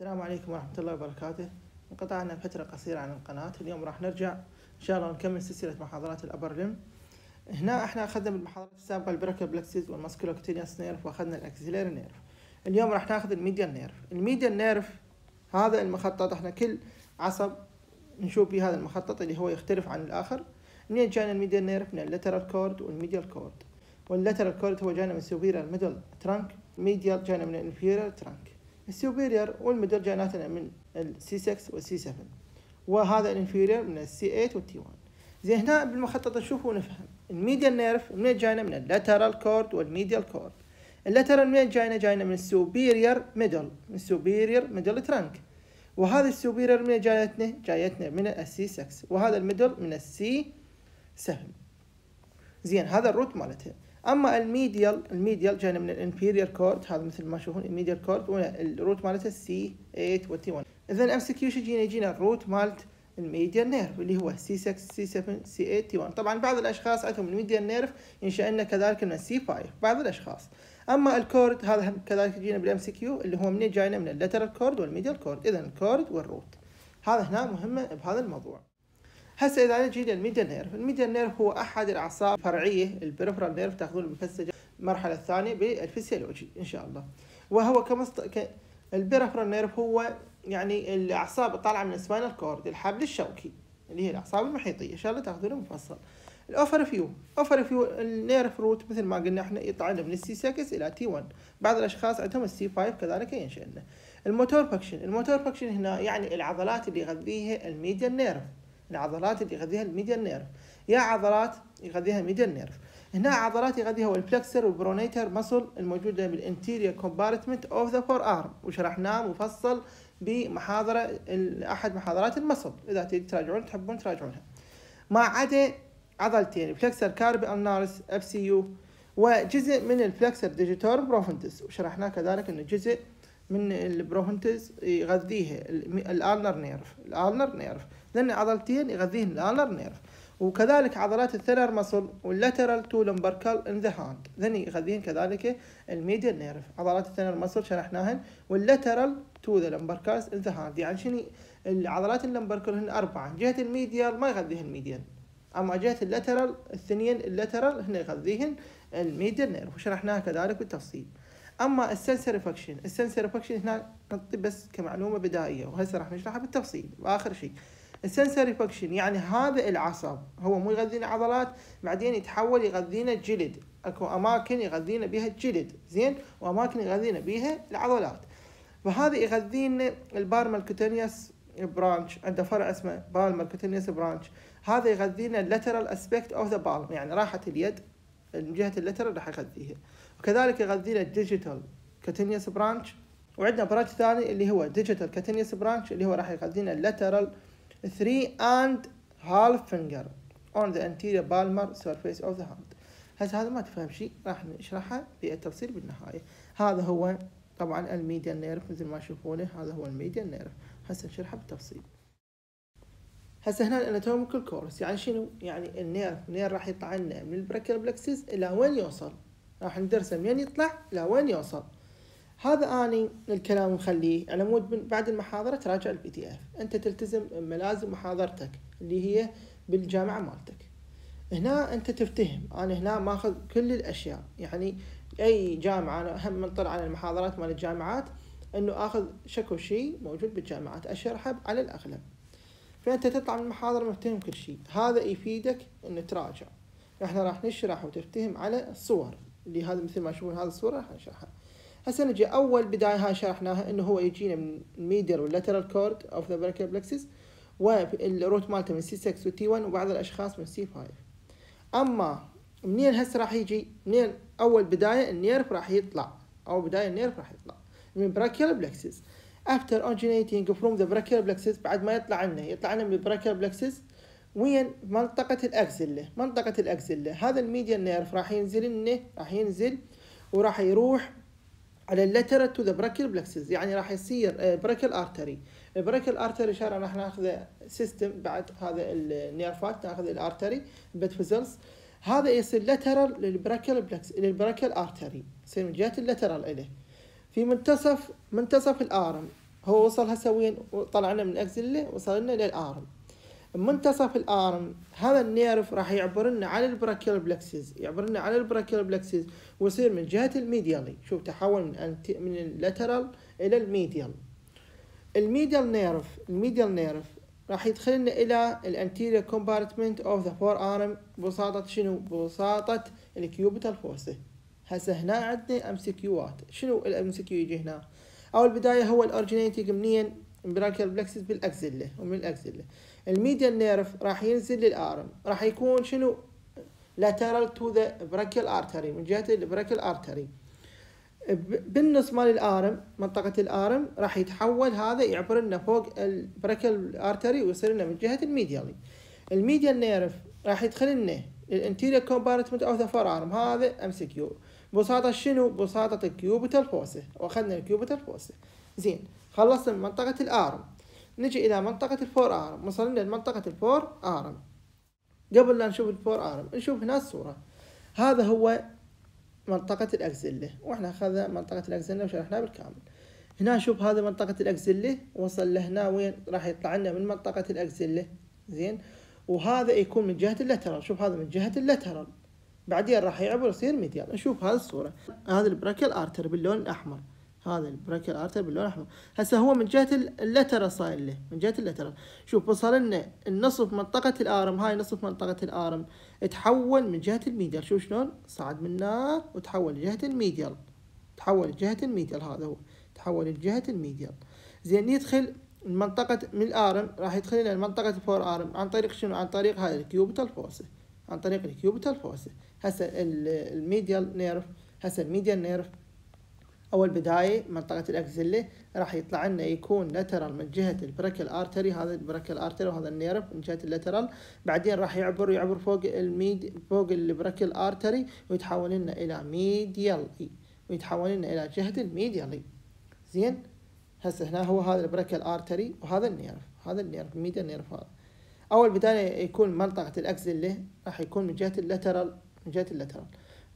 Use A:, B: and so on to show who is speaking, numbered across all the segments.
A: السلام عليكم ورحمة الله وبركاته. انقطعنا فترة قصيرة عن القناة. اليوم راح نرجع إن شاء الله نكمل سلسلة محاضرات ال upper limb هنا إحنا أخذنا بالمحاضرات السابقة ال brachial plexus وال musculocutaneous nerve وأخذنا ال axillary nerve. اليوم راح ناخذ ال median nerve. ال median nerve هذا المخطط. إحنا كل عصب نشوف به هذا المخطط اللي هو يختلف عن الآخر. منين جانا ال median nerve؟ من ال lateral cord وال medial cord. وال lateral cord هو جانا من ال superior middle trunk medial جانا من ال inferior trunk. ال superior وال middle جايناتنا من ال C 6 وال C 7 وهذا ال inferior من ال C 8 وال T 1 زين هنا بالمخطط نشوف ونفهم. ال median nerve منين جاينا؟ من ال lateral cord وال medial cord. ال lateral منين جاينا؟ جاينا من ال superior middle من ال superior middle trunk. وهذا ال superior منين جايتنا؟ جايتنا من ال C 6 وهذا ال middle من ال C 7 زين هذا ال root مالتها أما ال medial ال medial جانا من ال inferior cord هذا مثل ما تشوفون ال medial cord وال root مالته C 8 وال T 1 اذا MCQ يجينا يجينا ال root مالت ال median nerve اللي هو C 6 C 7 C 8 T 1 طبعا بعض الأشخاص عندهم ال median nerve ينشأ لنا كذلك من ال C 5 بعض الأشخاص. أما ال cord هذا كذلك يجينا بال MCQ اللي هو منين جاينا؟ من ال lateral cord وال medial cord اذا ال cord وال root هذا هنا مهمة بهذا الموضوع. هسه اذا نجي لل median nerve، ال median nerve هو احد الاعصاب الفرعيه ال peripheral nerve تاخذون بالفسلجة المرحلة الثانية بالفسيولوجي إن شاء الله. وهو كمصد... ك... ال peripheral nerve هو يعني الاعصاب الطالعه من ال spinal cord الحبل الشوكي اللي هي الأعصاب المحيطية إن شاء الله تاخذونه مفصل. ال overview، overview ال nerve root مثل ما قلنا إحنا يطلع من ال C 6 إلى T 1 بعض الأشخاص عندهم ال C 5 كذلك ينشأ لنا. ال motor function، ال motor function هنا يعني العضلات اللي يغذيها ال median nerve. العضلات اللي يغذيها ال median nerve. يا عضلات يغذيها ال median nerve. هنا عضلات يغذيها هو ال flexor وال pronator muscle الموجودة بال anterior compartment of the forearm وشرحناه مفصل بمحاضرة أحد محاضرات ال muscle. إذا تراجعون تحبون تراجعونها. ما عدا عضلتين ال flexor carpi ulnaris FCU وجزء من ال flexor digitorum profundus وشرحناه كذلك إنه جزء من ال profundus يغذيها ال ulnar nerve ال ulnar nerve لأن عضلتين يغذيهن ال ulnar nerve وكذلك عضلات ال thenar muscle وال lateral two lumbrical in the hand هذن يغذيهن كذلك ال median nerve عضلات ال thenar muscle شرحناهن وال lateral two the lumbricals in the hand يعني شنو؟ العضلات ال lumbrical هن أربعة. جهة ال medial ما يغذيهن ال median أما جهة ال lateral الاثنين ال lateral هن يغذيهن ال median nerve وشرحناها كذلك بالتفصيل. أما ال sensory function ال sensory function هنا نعطي بس كمعلومة بدائية. وهسه راح نشرحها بالتفصيل. وآخر شيء. ال sensory function يعني هذا العصب. هو مو يغذينا عضلات بعدين يتحول يغذينا جلد. أكو أماكن يغذينا بها الجلد زين؟ وأماكن يغذينا بها العضلات. فهذا يغذينا ال palmar cutaneous branch عنده فرع اسمه palmar cutaneous branch. هذا يغذينا ال lateral aspect of the palm يعني راحة اليد من جهة ال lateral راح يغذيها. وكذلك يغذينا ال digital cutaneous branch وعندنا branch ثاني اللي هو digital cutaneous branch اللي هو راح يغذينا ال lateral 3 and half finger on the anterior palmar surface of the hand. هسه هذا ما تفهم شيء راح نشرحها بالتفصيل بالنهاية. هذا هو طبعا ال median nerve مثل ما تشوفونه هذا هو ال median nerve. هسه نشرحه بالتفصيل. هسه هنا ال anatomical course يعني شنو؟ يعني ال nerve منين راح يطلع؟ لنا من ال brachial plexus إلى وين يوصل؟ راح ندرسه منين يطلع؟ إلى وين يوصل؟ هذا اني الكلام نخليه على مود بعد المحاضرة تراجع ال PDF أنت تلتزم ملازم محاضرتك اللي هي بالجامعة مالتك. هنا أنت تفتهم. أنا هنا ماخذ كل الأشياء. يعني أي جامعة أنا هم منطلع على المحاضرات مال الجامعات إنه آخذ شكو شيء موجود بالجامعات. أشرحه على الأغلب. فأنت تطلع من المحاضرة مفتهم كل شيء هذا يفيدك إنه تراجع. إحنا راح نشرح وتفتهم على الصور اللي هذا مثل ما تشوفون هذه الصورة راح نشرحها. هسه نجي أول بداية هاي شرحناها إنه هو يجينا من ال medial وال lateral cord of the brachial plexus وال root مالته من C 6 و T 1 وبعض الأشخاص من C 5 أما منين هسه راح يجي؟ منين أول بداية ال nerve راح يطلع. أو بداية ال nerve راح يطلع. من brachial plexus after originating from the brachial plexus بعد ما يطلع لنا يطلع لنا من ال brachial plexus وين؟ منطقة ال axilla منطقة ال axilla هذا ال median nerve راح ينزل لنا راح ينزل وراح يروح على ال lateral to the brachial plexus يعني راح يصير brachial artery ال brachial artery شارع راح ناخذ system بعد هذا ال nerve ات ناخذ ال artery ب vessels هذا يصير lateral لل brachial plexus لل brachial artery يصير من جهة ال lateral إليه. في منتصف منتصف ال arm هو وصل هسه وين؟ طلع لنا من ال axilla وصل لنا لل arm منتصف ال arm هذا ال nerve راح يعبر لنا على ال brachial plexus يعبر لنا على ال brachial plexus ويصير من جهة ال medially. شوف تحول من من اللاترال إلى الميديال. الميديال نيرف الميديال نيرف راح يدخلنا إلى ال anterior compartment of the forearm بوساطة شنو؟ بوساطة ال cubital fossa هسه هنا عندنا MCQ ات شنو ال MCQ يجي هنا؟ أول بداية هو ال originating منين؟ brachial plexus بال axilla ومن ال axilla ال median nerve راح ينزل لل arm. راح يكون شنو؟ lateral to the brachial artery من جهة ال brachial artery بالنص مال ال arm منطقة ال arm راح يتحول هذا يعبر لنا فوق ال brachial artery ويصير لنا من جهة ال medially. ال median nerve راح يدخل لنا ال anterior compartment of the forearm هذا MCQ بوساطة شنو؟ بوساطة ال cubital fossa وأخذنا ال cubital fossa زين. خلصنا من منطقة ال arm نجي إلى منطقة ال forearm وصلنا لمنطقة ال forearm قبل لا نشوف ال forearm نشوف هنا الصورة هذا هو منطقة ال axilla وإحنا أخذنا منطقة ال axilla وشرحناها بالكامل. هنا شوف هذا منطقة ال axilla وصل لهنا وين راح يطلع لنا من منطقة ال axilla زين؟ وهذا يكون من جهة ال lateral شوف هذا من جهة ال lateral بعدين راح يعبر يصير medial نشوف هذه الصورة. هذا ال brachial artery باللون الأحمر. هذا ال brachial artery باللون الأحمر. هسه هو من جهة ال lateral صاير له من جهة ال lateral شوف وصل لنا النصف منطقة ال arm هاي نصف منطقة ال arm تحول من جهة ال medial. شوف شلون؟ صعد من هنا وتحول لجهة ال medial. تحول لجهة ال medial هذا هو. تحول لجهة ال medial. زين يدخل منطقة من ال arm راح يدخل إلى منطقة ال forearm. عن طريق شنو؟ عن طريق هذا ال cubital fossa عن طريق ال cubital fossa هسه ال median nerve. هسه ال median nerve. أول بداية منطقة ال axilla راح يطلع لنا يكون lateral من جهة ال brachial artery هذا ال brachial artery وهذا ال nerve من جهة ال lateral. بعدين راح يعبر يعبر فوق ال med فوق ال brachial artery ويتحول لنا إلى medial ويتحول لنا إلى جهة ال medially زين؟ هسه هنا هو هذا ال brachial artery وهذا ال nerve هذا ال nerve median nerve هذا. أول بداية يكون منطقة ال axilla راح يكون من جهة ال lateral من جهة ال lateral.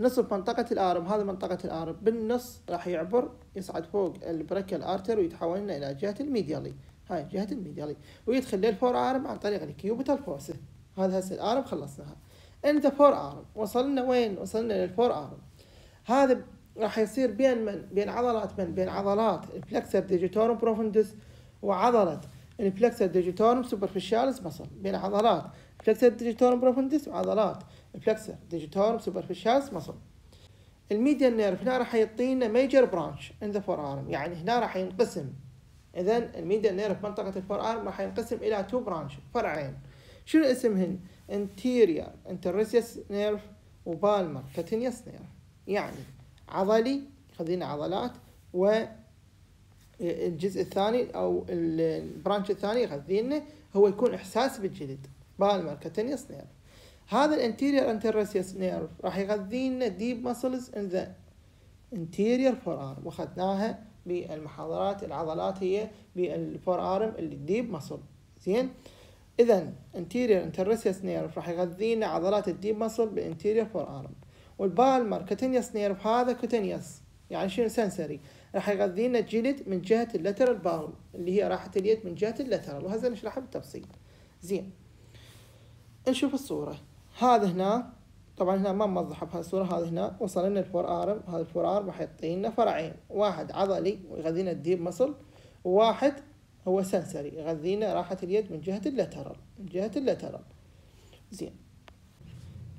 A: نصف منطقة ال arm هذه منطقة ال arm. بالنص راح يعبر يصعد فوق ال brachial artery ويتحول لنا إلى جهة ال medially هاي جهة ال medially ويدخل لل forearm عن طريق ال cubital fossa هذا هسه ال arm خلصناها. in the forearm. وصلنا وين؟ وصلنا لل forearm. هذا راح يصير بين من؟ بين عضلات من؟ بين عضلات ال flexor digitorum profundus وعضلة ال flexor digitorum superficialis muscle بين عضلات ال flexor digitorum profundus وعضلات ال flexor digitorum superficialis muscle ال median nerve هنا راح يعطينا major branch in the forearm يعني هنا راح ينقسم. اذا ال median nerve منطقة ال forearm راح ينقسم إلى two branch فرعين شنو اسمهن؟ anterior interosseous nerve و palmar cutaneous nerve يعني عضلي يخلينا عضلات و الجزء الثاني أو ال branch الثاني يغذينا هو يكون إحساس بالجلد. palmar cutaneous nerve هذا ال anterior interosseous nerve. راح يغذينا deep muscles in the anterior forearm واخذناها بالمحاضرات العضلات هي بال forearm اللي deep muscle زين؟ اذا anterior interosseous nerve راح يغذينا عضلات ال deep muscle بال anterior forearm وال palmar cutaneous nerve هذا cutaneous يعني شنو؟ sensory راح يغذينا الجلد من جهة ال lateral palm اللي هي راحة اليد من جهة ال lateral وهذا نشرحه بالتفصيل. زين. نشوف الصورة. هذا هنا طبعا هنا ما موضحة بهالصورة هذا هنا وصل لنا ال forearm هذا ال forearm راح يعطينا فرعين واحد عضلي ويغذينا ال deep muscle وواحد هو sensory يغذينا راحة اليد من جهة ال lateral من جهة ال lateral زين.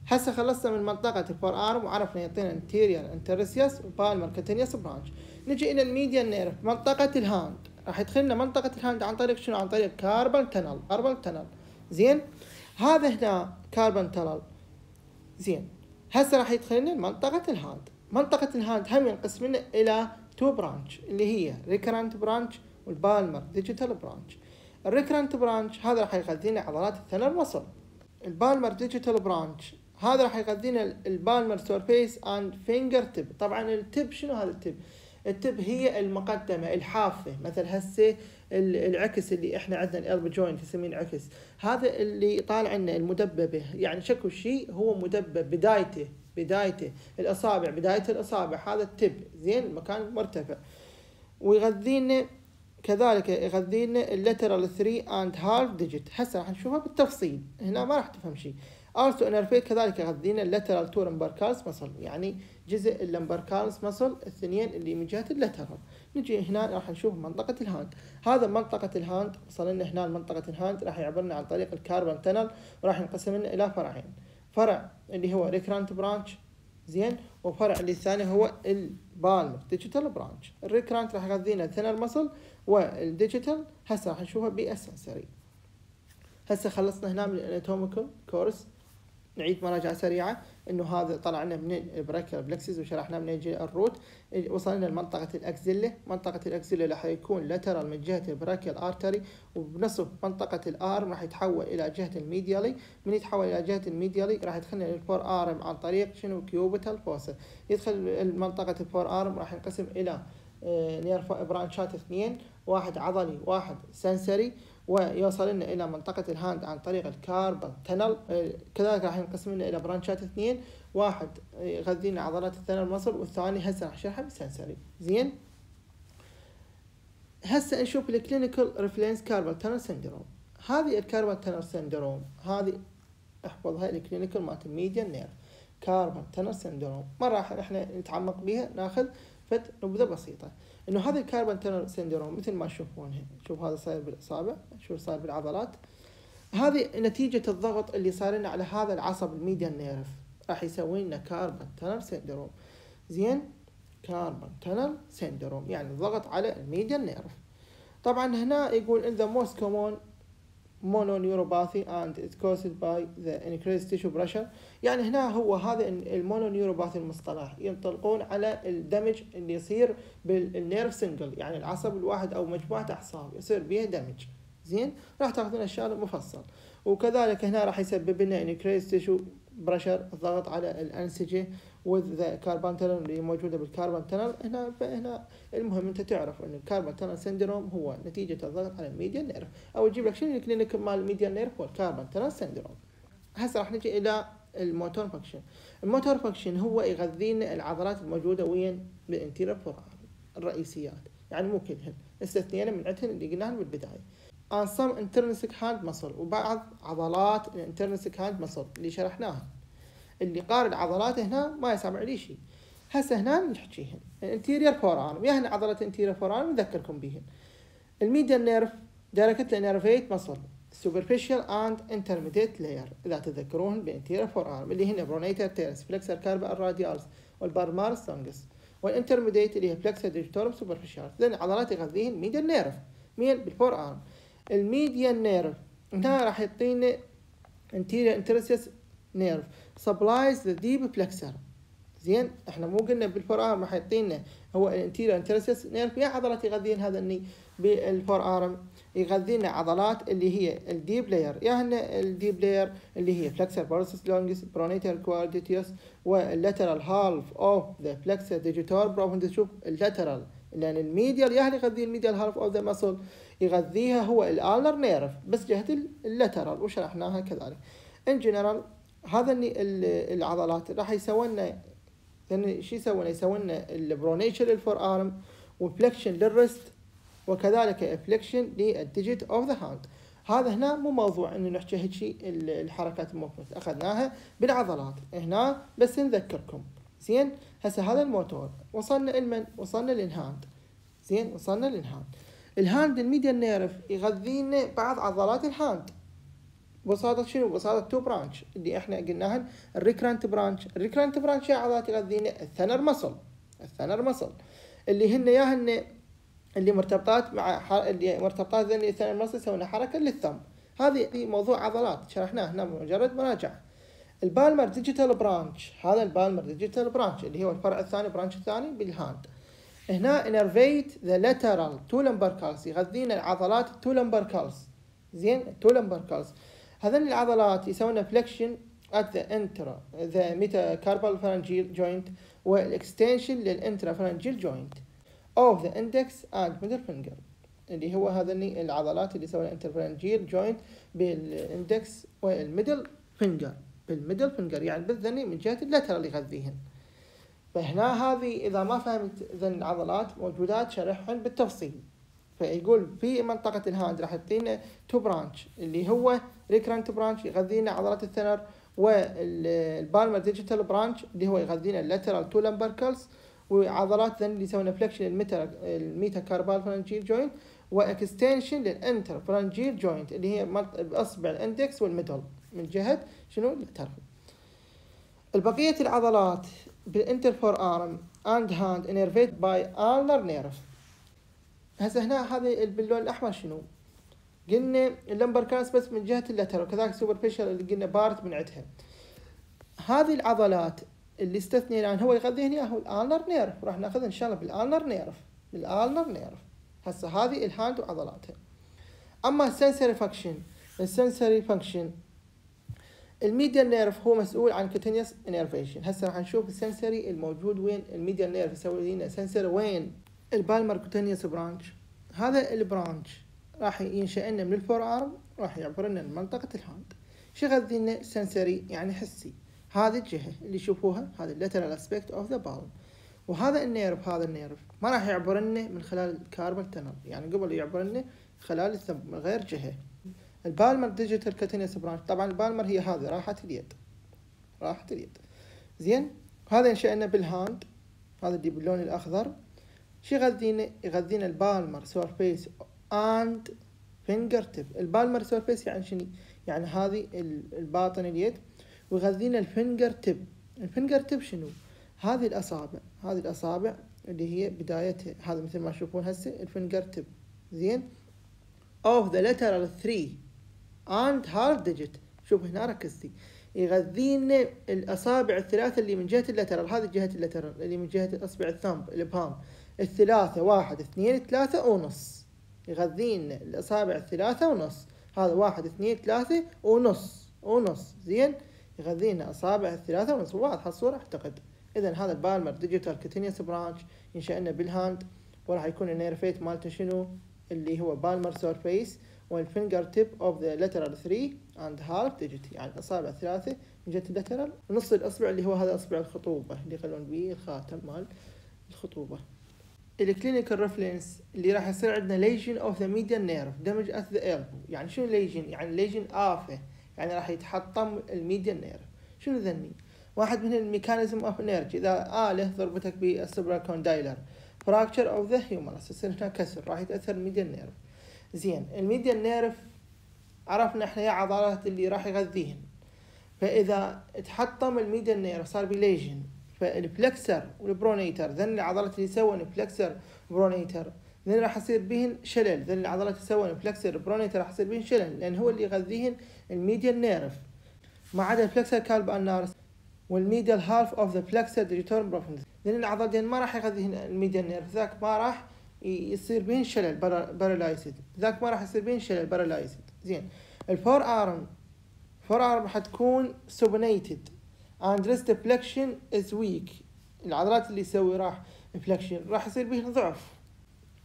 A: هسه خلصنا من منطقة ال forearm وعرفنا يعطينا anterior interosseous و palmar cutaneous branch نجي إلى ال median nerve منطقة ال hand راح يدخلنا منطقة ال hand عن طريق شنو؟ عن طريق carpal tunnel carpal tunnel زين. هذا هنا carpal tunnel زين. هسه راح يدخل لنا منطقة ال hand. منطقة ال hand هم ينقسم لنا إلى two branch اللي هي recurrent branch وال palmar digital branch ال recurrent branch هذا راح يغذينا عضلات ال thenar muscle ال palmar digital branch هذا راح يغذينا ال palmar surface and finger tip طبعا ال tip شنو هذا ال tip؟ ال tip هي المقدمة الحافة. مثل هسه العكس اللي إحنا عندنا ال elbow joint نسميه العكس. هذا اللي طالع لنا المدببة. يعني شكل الشيء هو مدبب بدايته بدايته الأصابع بداية الأصابع. هذا ال tip. زين المكان مرتفع. ويغذينا كذلك يغذينا ال lateral 3 and half digit هسه راح نشوفها بالتفصيل. هنا ما راح تفهم شيء. Also innervate كذلك يغذينا ال lateral 2 lumbricals muscle. يعني جزء ال lumbricals muscle الاثنين اللي من جهة ال lateral نجي هنا راح نشوف منطقة ال hand هذا منطقة ال hand وصل لنا هنا منطقة ال hand راح يعبرنا عن طريق ال carpal tunnel وراح ينقسم لنا إلى فرعين. فرع اللي هو recurrent branch زين؟ وفرع اللي الثاني هو ال palmar digital branch ال recurrent راح يغذينا ال thenar muscle وال digital هسه راح نشوفها بال sensory هسه خلصنا هنا من ال anatomical course نعيد مراجعة سريعة إنه هذا طلعنا من ال brachial plexus وشرحنا من يجي ال root وصلنا لمنطقة ال axilla منطقة ال axilla راح يكون lateral من جهة ال brachial artery وبنصف منطقة ال arm راح يتحول إلى جهة ال medial من يتحول إلى جهة ال medial راح يدخلنا لل forearm عن طريق شنو؟ cubital fossa يدخل منطقة ال forearm راح ينقسم إلى nerve branch ات اثنين واحد عضلي واحد sensory ويوصل لنا إلى منطقة ال hand عن طريق ال carpal tunnel. كذلك راح ينقسم لنا إلى branch ات اثنين. واحد يغذينا عضلات ال thenar ال muscle والثاني هسه راح أشرحها بال sensory زين؟ هسه نشوف ال clinical relevance carpal tunnel syndrome هذه ال carpal tunnel syndrome هذه أحفظها ال clinical مالت ال median nerve carpal tunnel syndrome ما راح إحنا نتعمق بها ناخذ نبذة بسيطة. إنه هذا ال carpal tunnel syndrome مثل ما تشوفون شوف هذا صاير بالاصابع شوف صاير بالعضلات. هذه نتيجة الضغط اللي صار لنا على هذا العصب ال median nerve. راح يسوي لنا carpal tunnel syndrome. زين؟ carpal tunnel syndrome. يعني الضغط على ال median nerve. طبعا هنا يقول is the most common mononeuropathy and it's caused by the increased tissue pressure. يعني هنا هو هذا ال mononeuropathy المصطلح. ينطلقون على ال damage اللي يصير بال nerve single يعني العصب الواحد أو مجموعة أعصاب يصير بها damage. زين؟ راح تأخذون الشغل مفصل وكذلك هنا راح يسبب لنا increased tissue pressure الضغط على الأنسجة the carpal tunnel اللي موجودة بال carpal tunnel هنا فهنا المهم أنت تعرف إن ال carpal tunnel syndrome هو نتيجة الضغط على ال median nerve أو أجيب لك شنو ال clinic مال ال median nerve هو tunnel syndrome هسه راح نجي إلى ال motor function ال motor function هو يغذينا العضلات الموجودة وين بال anterior الرئيسيات. يعني مو كلهن. استثنينا من عندهن اللي قلناهن بالبداية. On some intrinsic hand muscle وبعض عضلات ال intrinsic hand muscle اللي شرحناها. اللي قار العضلات هنا ما يسمع لي شيء. هسه هنا ارم يا هنا عضلة الانتيريور فور ارم نذكركم بيهن الميديان نيرف دايركت نيرفيت مصل superficial and intermediate layer. إذا تذكرون بانتيريور فور ارم اللي هن برونيتر تيرس فلكسر كاربا الراديالز والبارمارس لونجس. والانترميديت اللي هي فلكسر ديجيتورم سوبرفيشال ذن عضلات يغذيهن ميديان نيرف مين؟ بالفور ارم الميديان نيرف. هنا راح يعطينا anterior interosseous nerve supplies the deep flexor زين إحنا مو قلنا بال forearm راح يعطينا هو ال anterior interosseous nerve. يا عضلات يغذين هذا ال nerve بال forearm يغذينا عضلات اللي هي ال deep layer يا هن ال deep layer اللي هي flexor pollicis longus pronator quadratus وال lateral half of the flexor digitorum profundus انت تشوف ال lateral لأن ال medial يا يغذي ال medial half of the muscle يغذيها هو ال ulnar nerve بس جهة ال lateral وشرحناها كذلك. in general هذا العضلات راح يسوي لنا لأن شو يسوي لنا ال pronation لل forearm و flexion لل wrist وكذلك flexion لل digit of the hand هذا هنا مو موضوع إنه نحكي هيك الحركات ال movement أخذناها بالعضلات. هنا بس نذكركم. زين هسه هذا الموتور. وصلنا المن وصلنا لل hand. زين وصلنا لل hand. ال hand ال median nerve يغذينا بعض عضلات ال hand. بساطة شنو؟ بساطة two branch اللي إحنا قلناها ال recurrent branch ال recurrent branch يا عضلات يغذينا ال thenar muscle ال thenar muscle اللي هن يا هن اللي مرتبطات مع حر... اللي مرتبطات ذني ال thenar muscle يسوون حركة لل thumb. هذه موضوع عضلات شرحناه هنا مجرد مراجعة. ال palmar digital branch هذا ال palmar digital branch اللي هو الفرع الثاني branch الثاني بال hand. هنا innervate the lateral two lumbricals يغذينا العضلات lumbricals زين؟ lumbricals هذين العضلات يسوون flexion at the intra the metacarpophalangeal joint وال extension لل interphalangeal joint of the index and middle finger. اللي هو هذين العضلات اللي يسوون ال interphalangeal joint بال index وال middle finger بال middle finger يعني بالذني من جهة ال lateral يغذيهن. فهنا هذه إذا ما فهمت ذن العضلات موجودات شرحهن بالتفصيل. فيقول في منطقة ال hand راح يعطينا two branch اللي هو recurrent branch يغذينا عضلات ال thenar وال palmar digital branch اللي هو يغذينا ال lateral two lumbricals وعضلات ذن اللي يسوون flexion ال meta ال metacarpophalangeal joint و extension لل interphalangeal joint اللي هي باصبع ال index وال middle من جهة شنو؟ ال lateral البقية العضلات بال anterior forearm and hand innervate by ulnar nerve هسه هنا هذه باللون الأحمر شنو؟ قلنا ال lumbricals بس من جهة ال lateral وكذلك superficial اللي قلنا part من عندها هذه العضلات اللي استثني الآن هو يغذيني هو ال ulnar nerve راح ناخذ إن شاء الله بال ulnar nerve بال ulnar nerve هسه هذه ال hand وعضلاتها أما ال sensory function ال sensory function ال median nerve هو مسؤول عن cutaneous innervation. هسه راح نشوف ال sensory الموجود وين ال median nerve يسوي لنا sensory وين؟ ال palmar cutaneous branch. هذا ال branch راح ينشأ لنا من ال forearm راح يعبر لنا منطقة ال hand. يغذي لنا sensory يعني حسي. هذه الجهة اللي يشوفوها هذا ال lateral aspect of the palm وهذا ال nerve هذا ال nerve ما راح يعبر لنا من خلال ال carpal tunnel يعني قبل يعبر لنا خلال ال thumb من غير جهة. ال palmar digital cutaneous branch طبعا ال palmar هي هذه راحة اليد. راحة اليد. زين؟ هذا ينشأ لنا بال hand. هذا اللي باللون الأخضر. شو يغذينا؟ يغذينا ال palmar surface and finger tip ال palmar surface يعني شنو؟ يعني هذه الباطن اليد. ويغذينا ال finger tip ال finger tip شنو؟ هذه الأصابع. هذه الأصابع اللي هي بدايتها هذا مثل ما تشوفون هسه ال finger tip زين؟ Of the lateral three. And half digit. شوف هنا ركزتي. يغذينا الأصابع الثلاثة اللي من جهة ال lateral هذه جهة ال lateral اللي من جهة أصبع ال thumb الابهام الثلاثة واحد اثنين ثلاثة ونص. يغذينا الأصابع الثلاثة ونص. هذا واحد اثنين ثلاثة ونص. ونص. زين؟ يغذينا أصابع الثلاثة ونص. واضحة الصورة؟ أعتقد. إذا هذا ال palmar digital cutaneous branch ينشأ لنا بال hand وراح يكون ال innervate مالته شنو؟ اللي هو palmar surface وال finger tip of the lateral 3 and half digit يعني الاصابع الثلاثه من جهة ال lateral. نص الأصبع اللي هو هذا أصبع الخطوبة اللي يخلون به الخاتم مال الخطوبة. ال clinical relevance اللي راح يصير عندنا lesion of the median nerve damage at the elbow يعني شنو lesion يعني lesion آفة. يعني راح يتحطم ال median nerve شنو ذني واحد من ال mechanism of injury إذا آلة ضربتك بال supracondylar fracture of the humerus يصير هنا كسر راح يتأثر ال median nerve زين. ال median nerve عرفنا إحنا يا عضلات اللي راح يغذيهن. فإذا تحطم ال median nerve صار ب lesion فال flexor وال pronator ذن العضلات اللي يسوون flexor pronator ذن راح يصير بهن شلل. ذن العضلات اللي يسوون flexor pronator راح يصير بهن شلل لأن هو اللي يغذيهن ال median nerve ما عدا ال flexor carpi ulnaris وال medial half of the flexor digitorum profundus ذن العضلتين ما راح يغذيهن ال median nerve ذاك ما راح يصير بهن شلل paralyzed ذاك ما راح يصير بهن شلل paralyzed زين. ال forearm forearm حتكون supinated and wrist flexion is weak. العضلات اللي يسوي راح flexion راح يصير به ضعف.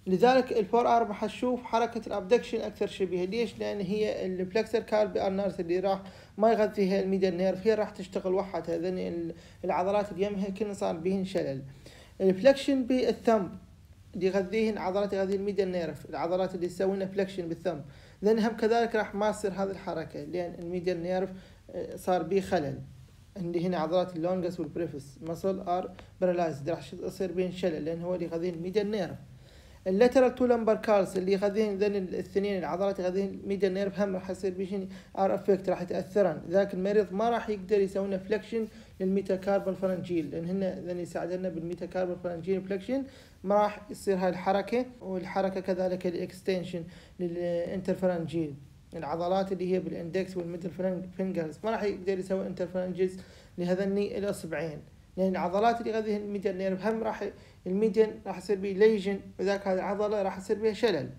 A: لذلك ال forearm حتشوف حركة ال adduction أكثر شبيهة. ليش؟ لأن هي ال flexor carpi ulnaris اللي راح ما يغذيها ال median nerve هي راح تشتغل وحدها. لأن العضلات اللي يمها كلها صار بهن شلل. ال flexion بال thumb يغذيهن عضلات يغذي ال median nerve العضلات اللي تسوي لنا flexion بال thumb لأن هم كذلك راح ما تصير هذه الحركة لأن ال median nerve صار به خلل. عندي هنا عضلات ال longus وال brevis muscle are paralyzed راح يصير بيهن شلل لأن هو اللي يغذين ال median nerve ال lateral two lumbricals اللي يغذين ذن الاثنين العضلات يغذين ال median nerve هم راح يصير بيهن are affected راح يتأثرن. ذاك المريض ما راح يقدر يسوي لنا flexion لل metacarpophalangeal لأن هن ذن يساعدنا بال metacarpophalangeal flexion ما راح يصير هاي الحركة والحركة كذلك ال extension لل interphalangeal العضلات اللي هي بال index وال middle fingers ما راح يقدر يسوي interphalanges لهذني الاصبعين لأن العضلات اللي غذيها ال median nerve هم راح ال median راح يصير به lesion وذاك هذه العضلة راح يصير بها شلل.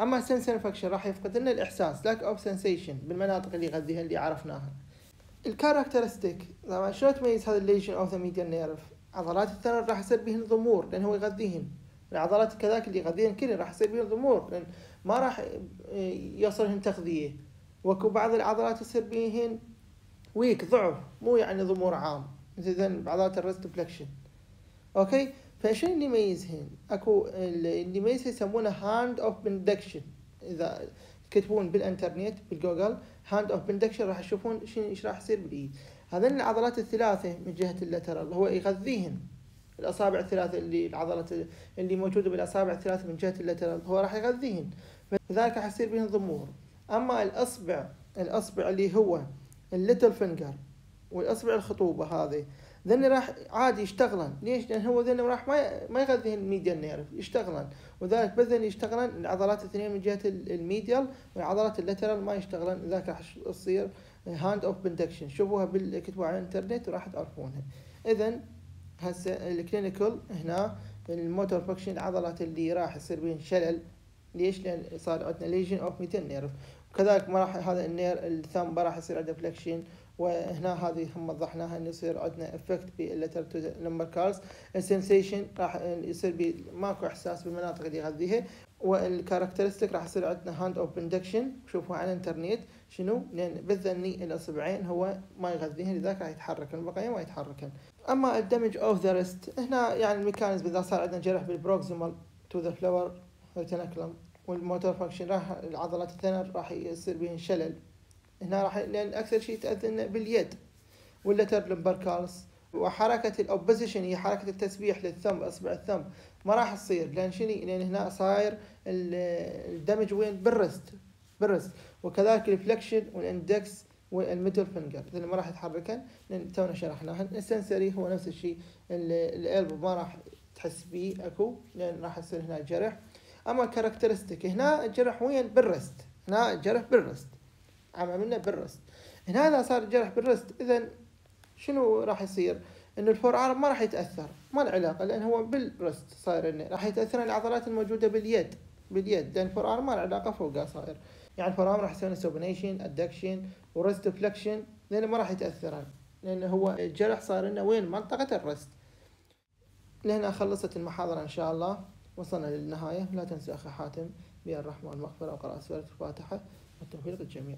A: أما ال sensory function راح يفقد لنا الإحساس lack of sensation بالمناطق اللي يغذيها اللي عرفناها. ال characteristic طبعا شلون تميز هذا ال lesion of the median nerve عضلات ال thenar راح يصير بهن ضمور لأن هو يغذيهن. العضلات كذاك اللي يغذيهن كلهن راح يصير بهن ضمور لأن ما راح يصلهن تغذية. وأكو بعض العضلات يصير بهن weak ضعف مو يعني ضمور عام. مثل عضلات ال wrist flexion okay؟ فشنو اللي يميزهن؟ أكو اللي يميزها يسمونه hand of benediction إذا تكتبون بالإنترنت بالجوجل hand of benediction راح تشوفون شنو إيش راح يصير بالإيد. هذين العضلات الثلاثة من جهة ال lateral هو يغذيهن. الأصابع الثلاثة اللي العضلات اللي موجودة بالأصابع الثلاثة من جهة ال lateral هو راح يغذيهن. فذلك راح يصير بهن ضمور. أما الأصبع الأصبع اللي هو ال little finger والأصبع الخطوبة هذه ذن راح عادي يشتغلن. ليش؟ لأن هو ذن راح ما ما يغذي ال median nerve يشتغلن. وذلك بس ذن يشتغلن العضلات الاثنين من جهة ال medial والعضلات ال lateral ما يشتغلن. لذلك راح تصير hand of benediction شوفوها بالكتبوا على الإنترنت وراح تعرفونها. اذا هسه ال clinical هنا ال motor function العضلات اللي راح يصير بيهن شلل. ليش؟ لأن صار عندنا lesion of median nerve وكذلك ما راح هذا ال nerve ال thumb ما راح يصير عنده flexion وهنا هذه هم وضحناها إنه يصير عندنا effect بال lateral two lumbricals ال sensation راح يصير ماكو إحساس بالمناطق اللي يغذيها. وال characteristic راح يصير عندنا hand of benediction شوفوا على الإنترنت. شنو؟ لأن بالذني الاصبعين هو ما يغذيهن لذلك راح يتحركن البقيه ما يتحركن. أما ال damage of the wrist هنا يعني ال mechanism إذا صار عندنا جرح بال proximal to the flexor retinaculum وال motor function راح العضلات ال thenar راح يصير بهن شلل. هنا راح لأن أكثر شيء تاذن باليد. وال lateral lumbricals وحركة ال opposition هي حركة التسبيح لل thumb أصبع ال thumb ما راح تصير لأن شنو؟ لأن هنا صاير ال damage وين؟ بال wrist بال wrist. وكذلك ال flexion وال index وال middle finger اذا ما راح يتحركن لأن تونا شرحناها ال sensory هو نفس الشيء. ال elbow ما راح تحس به أكو لأن راح يصير هنا جرح. أما characteristic هنا الجرح وين؟ بال wrist. هنا الجرح بال wrist. عملنا بال wrist. هنا إذا صار الجرح بال wrist اذا شنو راح يصير؟ انه ال forearm ما راح يتأثر ما له علاقة لأن هو بال wrist صاير إنه راح يتأثر العضلات الموجودة باليد باليد لأن ال forearm ما له علاقة فوقها صاير. يعني ال forearm راح يسوي supination adduction و wrist flexion لأنه ما راح يتاثرن لأنه هو الجرح صار لنا وين؟ منطقة الرست. لهنا خلصت المحاضرة إن شاء الله. وصلنا للنهاية. لا تنسى أخي حاتم بأن الرحمن المغفره وقراءه سورة الفاتحة. والتوفيق للجميع.